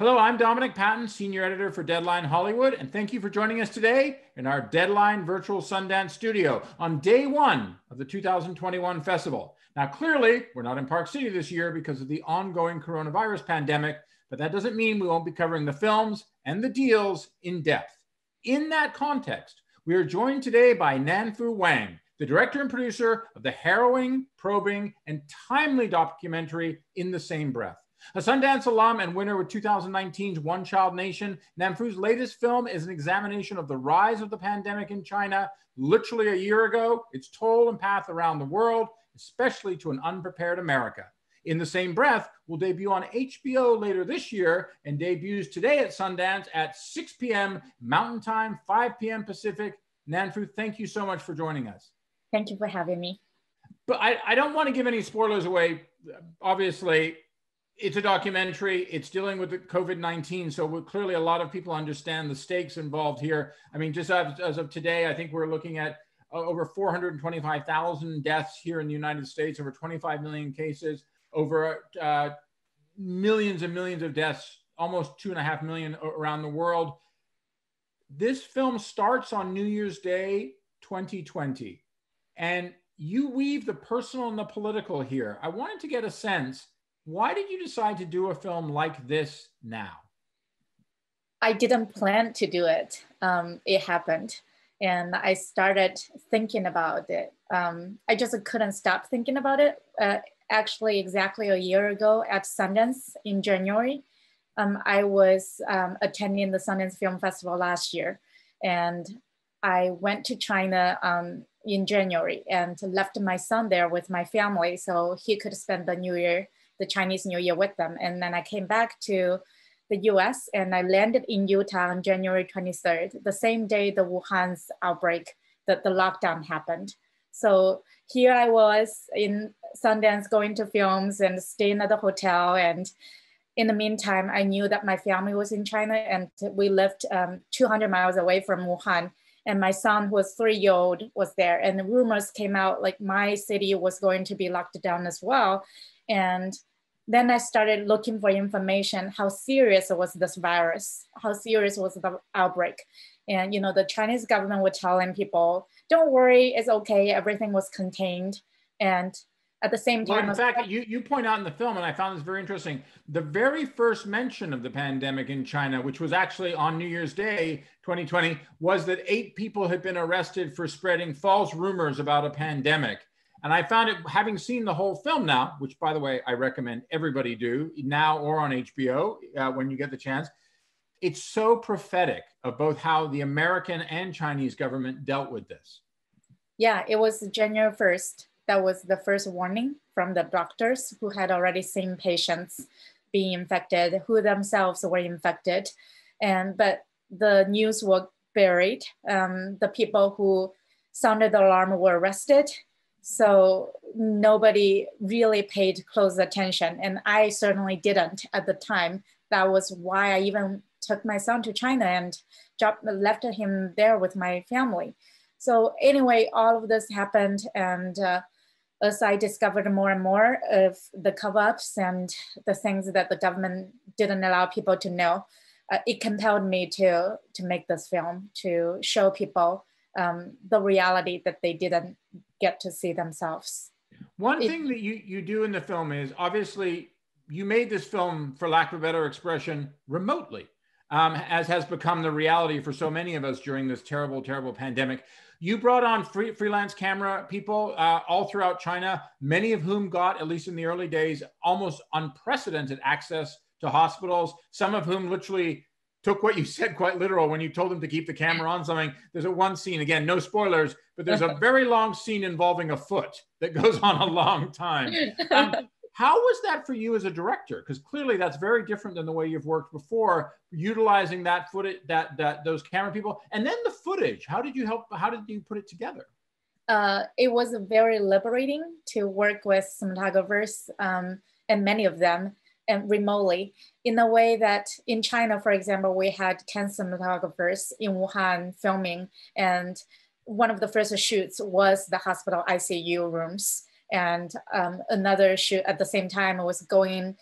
Hello, I'm Dominic Patten, Senior Editor for Deadline Hollywood, and thank you for joining us today in our Deadline Virtual Sundance studio on day one of the 2021 festival. Now, clearly, we're not in Park City this year because of the ongoing coronavirus pandemic, but that doesn't mean we won't be covering the films and the deals in depth. In that context, we are joined today by Nanfu Wang, the director and producer of the harrowing, probing, and timely documentary In the Same Breath. A Sundance alum and winner with 2019's One Child Nation, Nanfu's latest film is an examination of the rise of the pandemic in China literally a year ago, its toll and path around the world, especially to an unprepared America. In the same breath, will debut on HBO later this year and debuts today at Sundance at 6 p.m. Mountain Time, 5 p.m. Pacific. Nanfu, thank you so much for joining us. Thank you for having me. But I, I don't want to give any spoilers away. Obviously, it's a documentary. It's dealing with the COVID 19. So clearly, a lot of people understand the stakes involved here. I mean, just as, as of today, I think we're looking at uh, over 425,000 deaths here in the United States, over 25 million cases, over uh, millions and millions of deaths, almost two and a half million around the world. This film starts on New Year's Day 2020. And you weave the personal and the political here. I wanted to get a sense why did you decide to do a film like this now? I didn't plan to do it. Um, it happened. And I started thinking about it. Um, I just couldn't stop thinking about it. Uh, actually, exactly a year ago at Sundance in January, um, I was um, attending the Sundance Film Festival last year. And I went to China um, in January and left my son there with my family so he could spend the New Year the Chinese New Year with them. And then I came back to the US and I landed in Utah on January 23rd, the same day the Wuhan's outbreak, that the lockdown happened. So here I was in Sundance going to films and staying at the hotel. And in the meantime, I knew that my family was in China and we lived um, 200 miles away from Wuhan. And my son, who was three year old, was there. And the rumors came out like my city was going to be locked down as well. And then I started looking for information, how serious was this virus? How serious was the outbreak? And you know, the Chinese government was telling people, don't worry, it's okay, everything was contained. And at the same time, well, in fact, you, you point out in the film, and I found this very interesting, the very first mention of the pandemic in China, which was actually on New Year's Day 2020, was that eight people had been arrested for spreading false rumors about a pandemic. And I found it, having seen the whole film now, which by the way, I recommend everybody do now or on HBO uh, when you get the chance. It's so prophetic of both how the American and Chinese government dealt with this. Yeah, it was January 1st. That was the first warning from the doctors who had already seen patients being infected, who themselves were infected. And but the news was buried. Um, the people who sounded the alarm were arrested so nobody really paid close attention. And I certainly didn't at the time. That was why I even took my son to China and dropped, left him there with my family. So anyway, all of this happened. And uh, as I discovered more and more of the cover-ups and the things that the government didn't allow people to know, uh, it compelled me to, to make this film, to show people um, the reality that they didn't get to see themselves. One thing that you, you do in the film is obviously you made this film, for lack of a better expression, remotely, um, as has become the reality for so many of us during this terrible, terrible pandemic. You brought on free, freelance camera people uh, all throughout China, many of whom got, at least in the early days, almost unprecedented access to hospitals, some of whom literally took what you said quite literal when you told them to keep the camera on something. There's a one scene, again, no spoilers, but there's a very long scene involving a foot that goes on a long time. Um, how was that for you as a director? Because clearly that's very different than the way you've worked before, utilizing that footage, that that those camera people, and then the footage. How did you help? How did you put it together? Uh, it was very liberating to work with cinematographers, um, and many of them and remotely in a way that in China, for example, we had 10 cinematographers in Wuhan filming and one of the first shoots was the hospital ICU rooms. And um, another shoot at the same time was going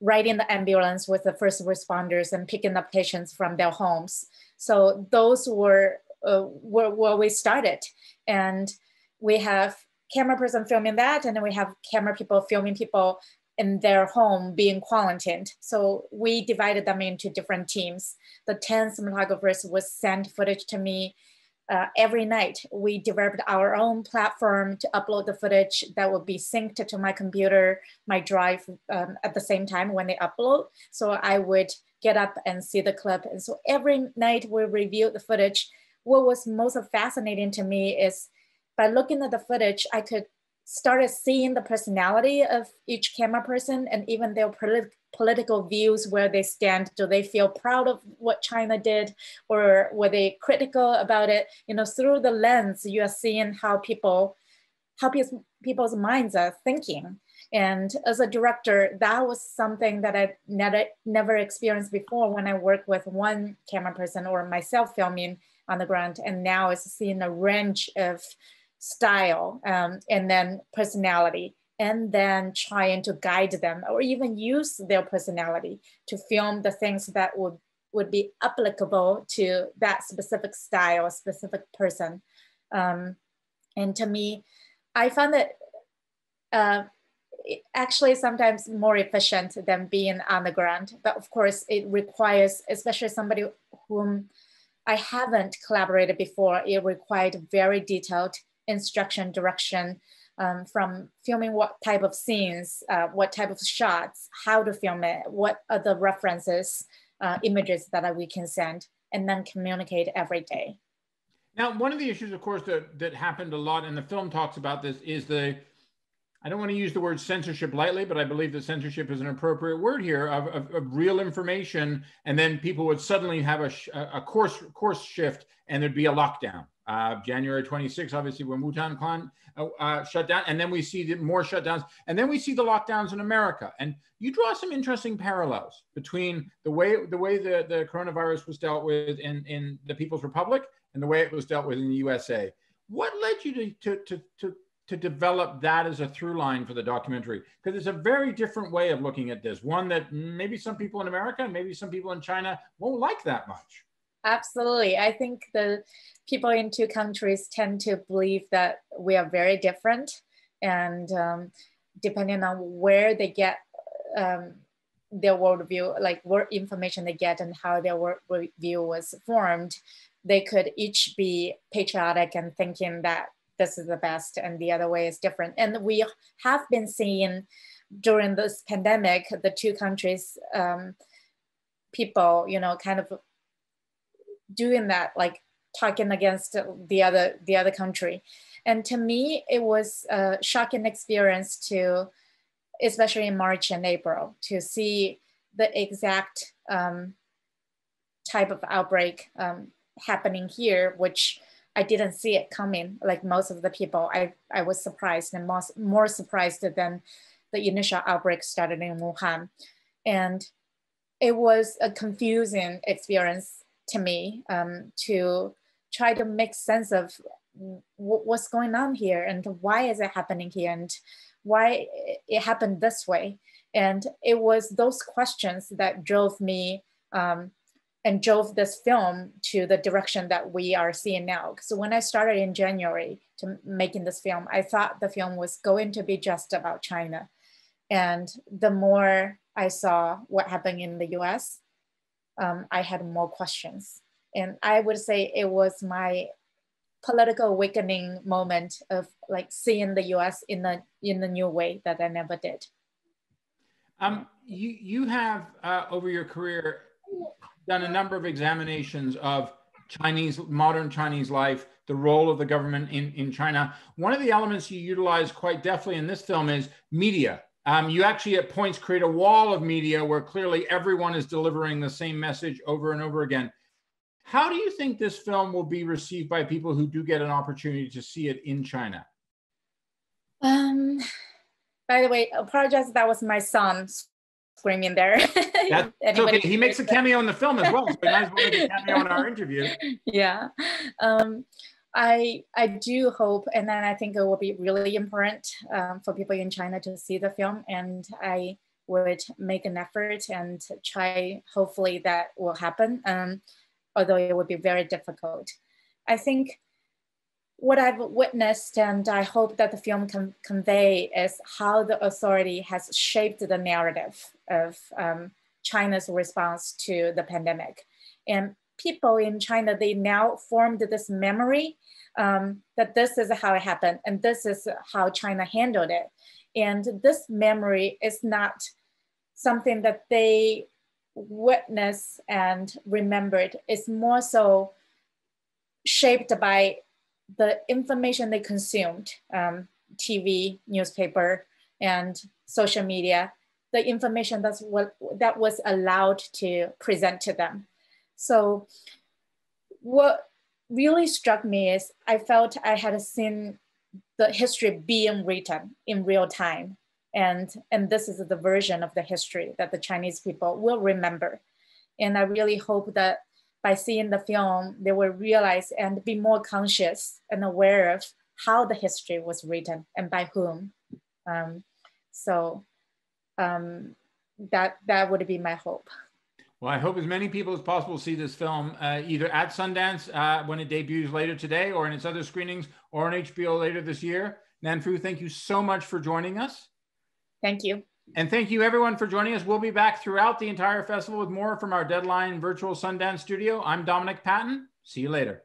right in the ambulance with the first responders and picking up patients from their homes. So those were, uh, were where we started. And we have camera person filming that, and then we have camera people filming people in their home being quarantined. So we divided them into different teams. The 10 cinematographers would send footage to me uh, every night. We developed our own platform to upload the footage that would be synced to my computer, my drive um, at the same time when they upload. So I would get up and see the clip. And so every night we review the footage. What was most fascinating to me is by looking at the footage, I could started seeing the personality of each camera person and even their polit- political views where they stand. Do they feel proud of what china did or were they critical about it? You know through the lens you are seeing how people how people's minds are thinking. And as a director that was something that i never never experienced before when i worked with one camera person or myself filming on the ground. And now it's seeing a range of style um, and then personality and then trying to guide them or even use their personality to film the things that would would be applicable to that specific style specific person. Um, and to me i found that uh, actually sometimes more efficient than being on the ground but of course it requires especially somebody whom i haven't collaborated before it required very detailed instruction direction um, from filming what type of scenes, uh, what type of shots, how to film it, what are the references, uh, images that we can send, and then communicate every day. Now, one of the issues, of course, that, that happened a lot, and the film talks about this, is the I don't want to use the word censorship lightly, but I believe that censorship is an appropriate word here of, of, of real information. And then people would suddenly have a, a course course shift and there'd be a lockdown. Uh, January 26, obviously, when Wuhan Clan uh, uh, shut down, and then we see the more shutdowns, and then we see the lockdowns in America. And you draw some interesting parallels between the way the way the, the coronavirus was dealt with in, in the People's Republic and the way it was dealt with in the USA. What led you to, to, to, to to develop that as a through line for the documentary because it's a very different way of looking at this one that maybe some people in america and maybe some people in china won't like that much absolutely i think the people in two countries tend to believe that we are very different and um, depending on where they get um, their worldview like what information they get and how their worldview was formed they could each be patriotic and thinking that this is the best and the other way is different. And we have been seeing during this pandemic, the two countries, um, people, you know, kind of doing that, like talking against the other, the other country. And to me, it was a shocking experience to, especially in March and April, to see the exact um, type of outbreak um, happening here, which I didn't see it coming. Like most of the people, I, I was surprised and more, more surprised than the initial outbreak started in Wuhan. And it was a confusing experience to me um, to try to make sense of what's going on here and why is it happening here and why it happened this way. And it was those questions that drove me um, and drove this film to the direction that we are seeing now. So when I started in January to making this film, I thought the film was going to be just about China. And the more I saw what happened in the US, um, I had more questions. And I would say it was my political awakening moment of like seeing the US in a, in a new way that I never did. Um, you, you have uh, over your career done a number of examinations of Chinese, modern Chinese life, the role of the government in, in China. One of the elements you utilize quite deftly in this film is media. Um, you actually at points create a wall of media where clearly everyone is delivering the same message over and over again. How do you think this film will be received by people who do get an opportunity to see it in China? Um, by the way, apologize, that was my son screaming there. That's okay. He makes a cameo in the film as well. So we might as well make a cameo in our interview. Yeah. Um, I I do hope, and then I think it will be really important um, for people in China to see the film. And I would make an effort and try, hopefully that will happen, um, although it would be very difficult. I think what I've witnessed and I hope that the film can convey is how the authority has shaped the narrative of um, China's response to the pandemic. And people in China, they now formed this memory um, that this is how it happened and this is how China handled it. And this memory is not something that they witnessed and remembered. It's more so shaped by the information they consumed, um, TV, newspaper, and social media, the information that's what that was allowed to present to them. So what really struck me is I felt I had seen the history being written in real time. And, and this is the version of the history that the Chinese people will remember. And I really hope that by seeing the film, they will realize and be more conscious and aware of how the history was written and by whom. Um, so um, that, that would be my hope. Well, I hope as many people as possible see this film uh, either at Sundance uh, when it debuts later today or in its other screenings or on HBO later this year. Nanfu, thank you so much for joining us. Thank you. And thank you everyone for joining us. We'll be back throughout the entire festival with more from our Deadline Virtual Sundance studio. I'm Dominic Patten. See you later.